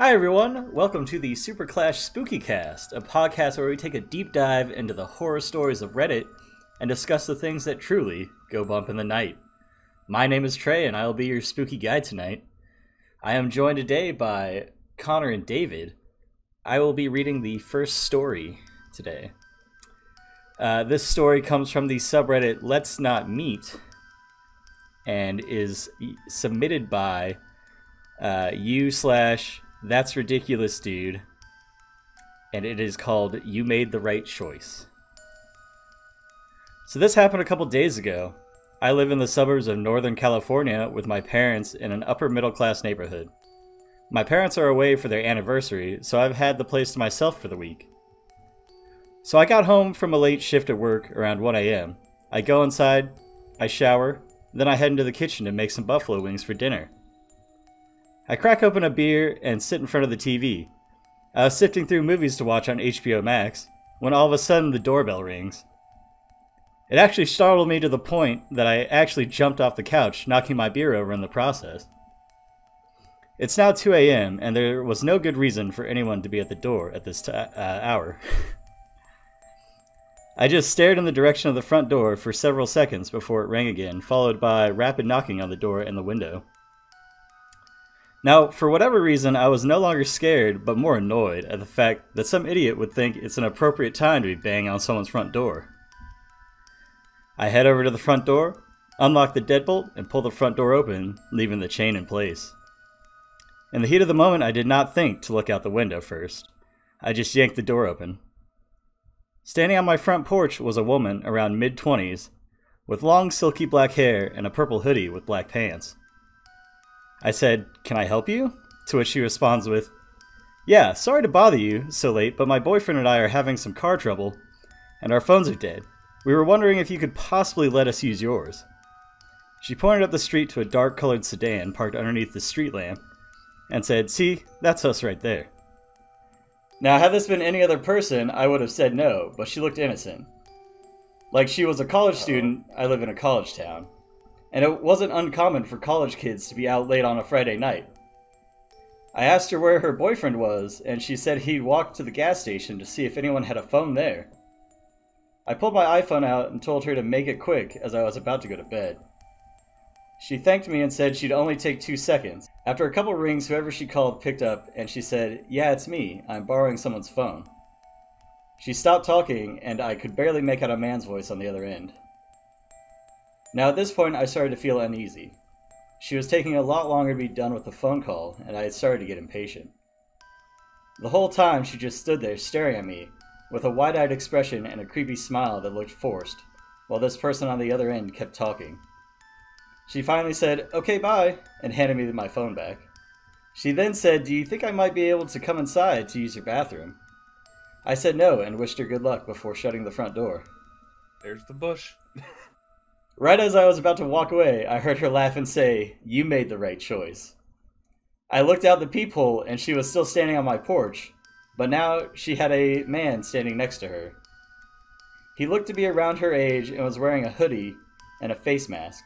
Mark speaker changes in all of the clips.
Speaker 1: Hi, everyone. Welcome to the Super Clash Spooky Cast, a podcast where we take a deep dive into the horror stories of Reddit and discuss the things that truly go bump in the night. My name is Trey, and I will be your spooky guide tonight. I am joined today by Connor and David. I will be reading the first story today. Uh, this story comes from the subreddit Let's Not Meet and is submitted by uh, you slash that's ridiculous, dude. And it is called You Made the Right Choice. So this happened a couple days ago. I live in the suburbs of Northern California with my parents in an upper middle class neighborhood. My parents are away for their anniversary, so I've had the place to myself for the week. So I got home from a late shift at work around 1 a.m. I go inside, I shower, then I head into the kitchen to make some buffalo wings for dinner. I crack open a beer and sit in front of the TV. I was sifting through movies to watch on HBO Max when all of a sudden the doorbell rings. It actually startled me to the point that I actually jumped off the couch, knocking my beer over in the process. It's now 2 a.m., and there was no good reason for anyone to be at the door at this uh, hour. I just stared in the direction of the front door for several seconds before it rang again, followed by rapid knocking on the door and the window. Now, for whatever reason, I was no longer scared, but more annoyed at the fact that some idiot would think it's an appropriate time to be banging on someone's front door. I head over to the front door, unlock the deadbolt, and pull the front door open, leaving the chain in place. In the heat of the moment, I did not think to look out the window first. I just yanked the door open. Standing on my front porch was a woman around mid 20s, with long silky black hair and a purple hoodie with black pants. I said, Can I help you? To which she responds with, Yeah, sorry to bother you so late, but my boyfriend and I are having some car trouble, and our phones are dead. We were wondering if you could possibly let us use yours. She pointed up the street to a dark colored sedan parked underneath the street lamp and said, See, that's us right there. Now, had this been any other person, I would have said no, but she looked innocent. Like she was a college student, I live in a college town and it wasn't uncommon for college kids to be out late on a Friday night. I asked her where her boyfriend was, and she said he'd walked to the gas station to see if anyone had a phone there. I pulled my iPhone out and told her to make it quick as I was about to go to bed. She thanked me and said she'd only take two seconds. After a couple rings, whoever she called picked up and she said, Yeah, it's me. I'm borrowing someone's phone. She stopped talking, and I could barely make out a man's voice on the other end. Now at this point I started to feel uneasy. She was taking a lot longer to be done with the phone call, and I had started to get impatient. The whole time she just stood there staring at me, with a wide eyed expression and a creepy smile that looked forced, while this person on the other end kept talking. She finally said, Okay, bye, and handed me my phone back. She then said, Do you think I might be able to come inside to use your bathroom? I said no and wished her good luck before shutting the front door.
Speaker 2: There's the bush.
Speaker 1: Right as I was about to walk away, I heard her laugh and say, You made the right choice. I looked out the peephole and she was still standing on my porch, but now she had a man standing next to her. He looked to be around her age and was wearing a hoodie and a face mask.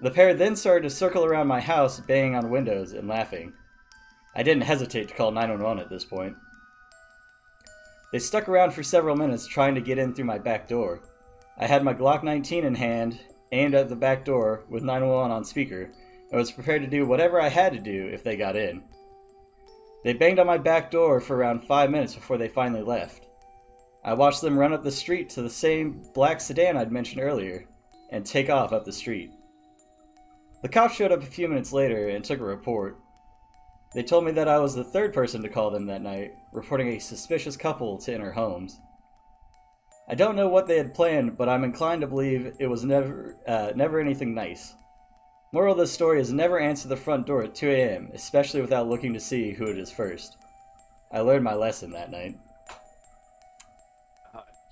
Speaker 1: The pair then started to circle around my house, banging on windows and laughing. I didn't hesitate to call 911 at this point. They stuck around for several minutes trying to get in through my back door. I had my Glock 19 in hand, aimed at the back door with 911 on speaker, and was prepared to do whatever I had to do if they got in. They banged on my back door for around five minutes before they finally left. I watched them run up the street to the same black sedan I'd mentioned earlier and take off up the street. The cops showed up a few minutes later and took a report. They told me that I was the third person to call them that night, reporting a suspicious couple to enter homes. I don't know what they had planned, but I'm inclined to believe it was never, uh, never anything nice. Moral of this story is never answer the front door at 2 a.m., especially without looking to see who it is first. I learned my lesson that night.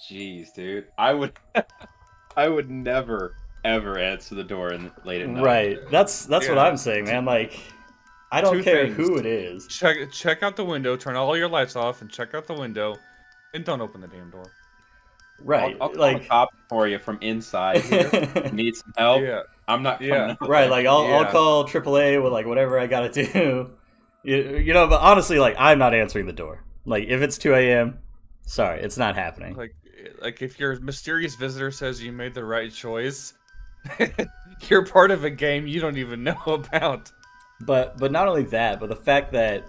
Speaker 2: Jeez, dude. I would I would never ever answer the door in late at night.
Speaker 1: Right. That's that's yeah. what I'm saying, man. Like I don't Two care things. who it is.
Speaker 3: Check check out the window, turn all your lights off and check out the window and don't open the damn door.
Speaker 1: Right.
Speaker 2: I'll, I'll like cop for you from inside. Here. Need some help? Yeah. I'm not.
Speaker 1: Yeah. Right. Like I'll yeah. I'll call AAA with like whatever I gotta do. You, you know, but honestly, like I'm not answering the door. Like if it's 2 a.m., sorry, it's not happening.
Speaker 3: Like, like if your mysterious visitor says you made the right choice, you're part of a game you don't even know about.
Speaker 1: But but not only that, but the fact that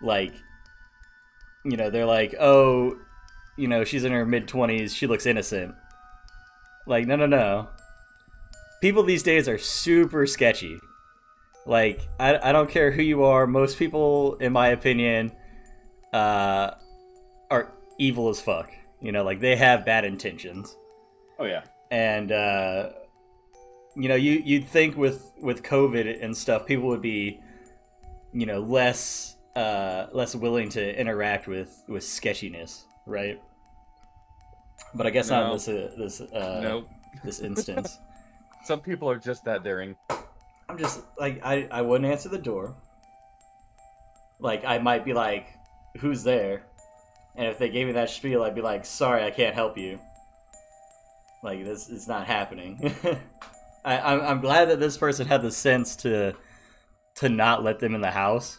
Speaker 1: like you know, they're like, "Oh, you know, she's in her mid 20s, she looks innocent." Like, no, no, no. People these days are super sketchy. Like, I, I don't care who you are, most people in my opinion uh are evil as fuck. You know, like they have bad intentions.
Speaker 2: Oh yeah.
Speaker 1: and uh, you know you you'd think with with COVID and stuff, people would be you know less uh, less willing to interact with with sketchiness, right? But I guess not in this uh, this uh,
Speaker 3: nope.
Speaker 1: this instance.
Speaker 3: Some people are just that daring.
Speaker 1: I'm just like I I wouldn't answer the door. Like I might be like, "Who's there?" And if they gave me that spiel, I'd be like, "Sorry, I can't help you." Like this is not happening. I, I'm I'm glad that this person had the sense to to not let them in the house.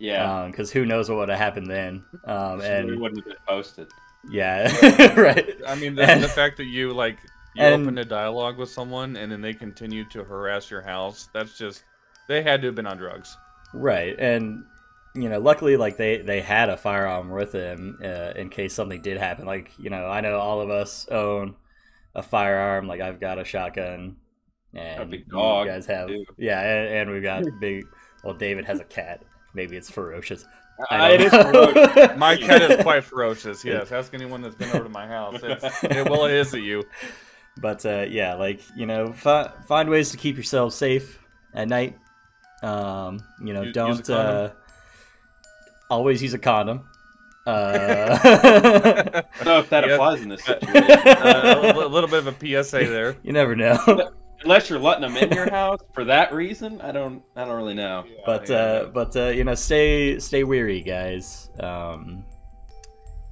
Speaker 2: Yeah.
Speaker 1: Because who knows what would have happened then? Um,
Speaker 2: we
Speaker 1: and
Speaker 2: wouldn't have been posted.
Speaker 1: Yeah, right.
Speaker 3: I mean, the,
Speaker 1: And-
Speaker 3: the fact that you like you
Speaker 1: and-
Speaker 3: opened a dialogue with someone and then they continue to harass your house—that's just they had to have been on drugs.
Speaker 1: Right, and you know, luckily, like they they had a firearm with them uh, in case something did happen. Like you know, I know all of us own a firearm. Like I've got a shotgun, and
Speaker 2: big dog,
Speaker 1: you guys have
Speaker 2: too.
Speaker 1: yeah, and, and we've got big. Well, David has a cat. Maybe it's ferocious. I
Speaker 2: Uh, it is ferocious.
Speaker 3: My cat is quite ferocious. Yes, ask anyone that's been over to my house. It's, it, well, it is at you.
Speaker 1: But uh, yeah, like you know, fi- find ways to keep yourself safe at night. Um, you know,
Speaker 3: Use- use
Speaker 1: don't
Speaker 3: condom.
Speaker 1: uh, always use a condom. Uh,
Speaker 2: I don't know if that
Speaker 3: Yeah.
Speaker 2: applies in this
Speaker 3: Uh,
Speaker 2: situation.
Speaker 3: a little bit of a PSA there.
Speaker 1: you never know.
Speaker 2: Unless you're letting them in your house for that reason, I don't. I don't really know.
Speaker 1: but
Speaker 3: Yeah,
Speaker 1: uh, but uh, you know, stay stay weary, guys. Um,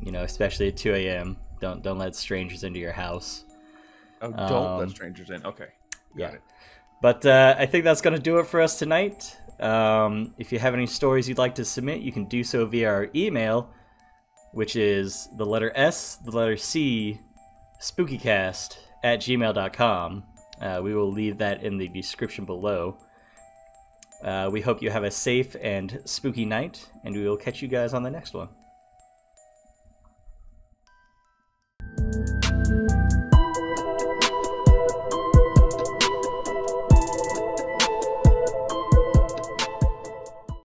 Speaker 1: you know, especially at 2 a.m. Don't don't let strangers into your house.
Speaker 3: Oh, don't
Speaker 1: Um,
Speaker 3: let strangers in. Okay, got
Speaker 1: yeah.
Speaker 3: it.
Speaker 1: But uh, I think that's going to do it for us tonight. Um, if you have any stories you'd like to submit, you can do so via our email, which is the letter S, the letter C, spookycast at gmail.com. Uh, we will leave that in the description below. Uh, we hope you have a safe and spooky night, and we will catch you guys on the next one.